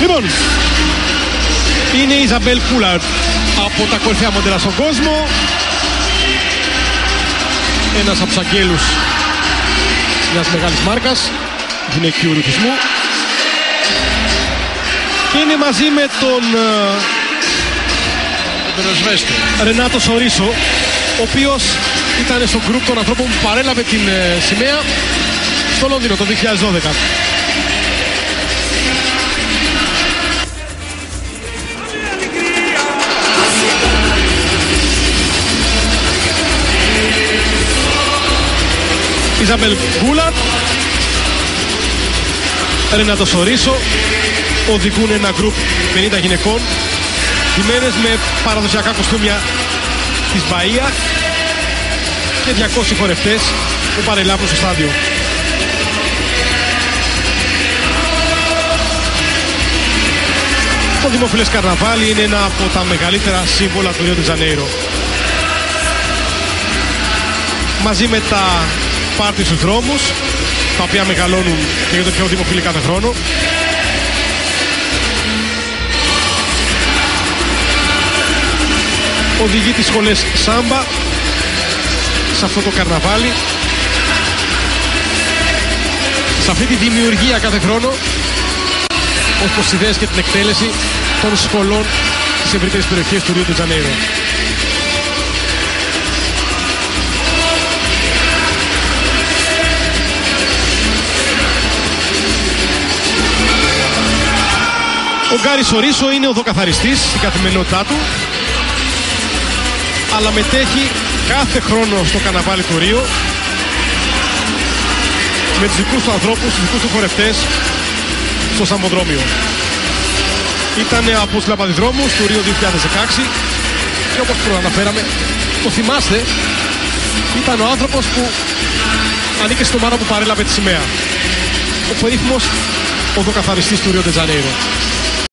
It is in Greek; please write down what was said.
Λοιπόν, είναι η Ιζαμπέλ Κούλαρτ από τα κορυφαία μοντέλα στον κόσμο. Ένας από τους αγγέλους μιας μεγάλης μάρκας γυναικείου ρουχισμού. Και είναι μαζί με τον ε, Ρενάτο Σορίσο, ο οποίος ήταν στο γκρουπ των ανθρώπων που παρέλαβε την ε, σημαία στο Λονδίνο το 2012. Ιζαμπέλ Γκούλατ, Ρενάτο Σορίσο, οδηγούν ένα γκρουπ 50 γυναικών, ντυμένες με παραδοσιακά κοστούμια της Μπαΐα και 200 χορευτές που παρελάβουν στο στάδιο. Το δημοφιλές καρναβάλι είναι ένα από τα μεγαλύτερα σύμβολα του Rio de Janeiro. Μαζί με τα πάρτι στους δρόμους, τα οποία μεγαλώνουν και για το πιο δημοφιλή κάθε χρόνο. Οδηγεί τις σχολές Σάμπα σε αυτό το καρναβάλι. Σε αυτή τη δημιουργία κάθε χρόνο ως προς ιδέες και την εκτέλεση των σχολών στις ευρύτερες περιοχές του Ρίου του Τζανέιρο. Ο Γκάρις Σορίσο είναι οδοκαθαριστής στην καθημερινότητά του αλλά μετέχει κάθε χρόνο στο καναβάλι του Ρίο με τους δικούς του ανθρώπους, τους δικούς του χορευτές στο Σαμποδρόμιο. Ήταν από τους λαπαδιδρόμους του Ρίο 2016 και όπως προαναφέραμε, το θυμάστε, ήταν ο άνθρωπος που ανήκε στην ομάδα που παρέλαβε τη σημαία. Ο περίφημος οδοκαθαριστής του Ρίο Ντεζανέιρο.